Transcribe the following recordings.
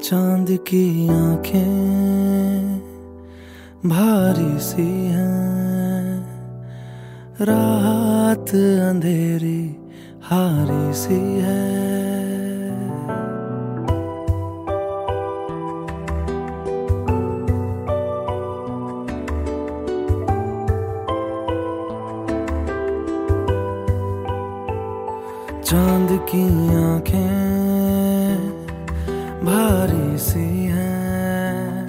चाँद की आँखें भारी सी हैं। रात अंधेरी हारी सी है। चाँद की आँखें भारी सी हैं।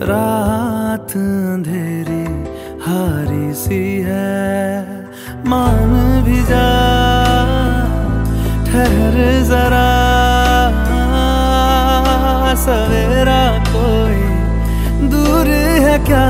रात अंधेरी, हारी सी है। मान भी जा, ठहर जरा। सवेरा कोई दूर है क्या?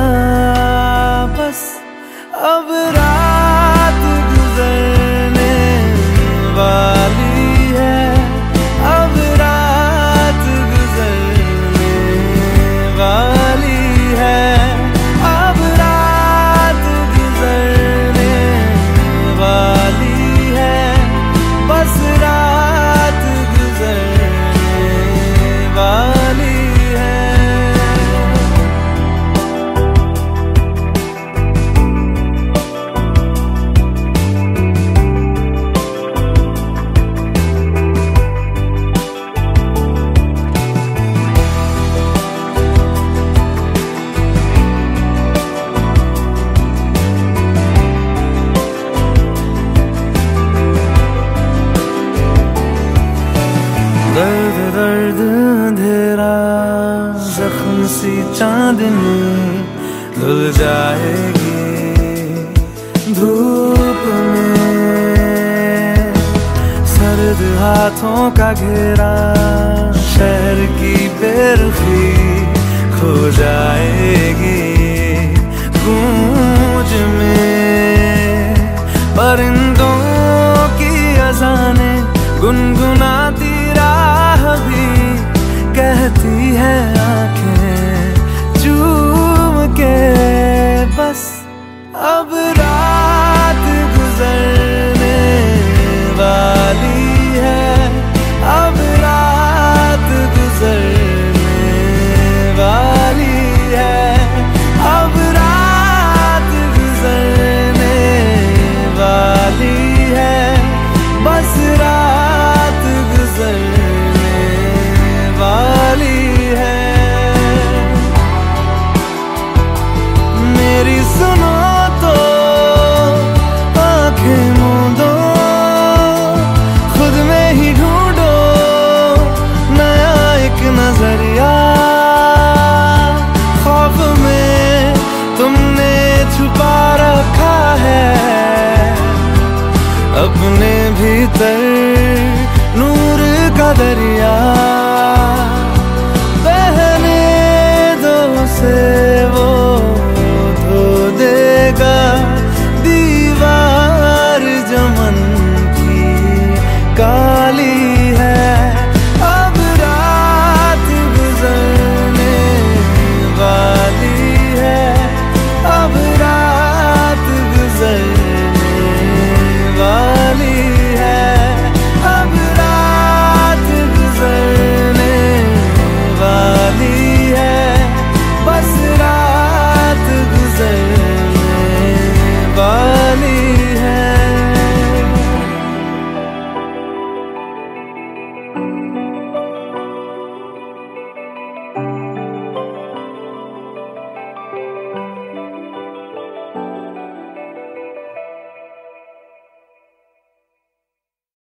सी चांदनी धुल जाएगी धूप में। सर्द हाथों का घेरा छुपा रखा है। अपने भीतर नूर का दरिया।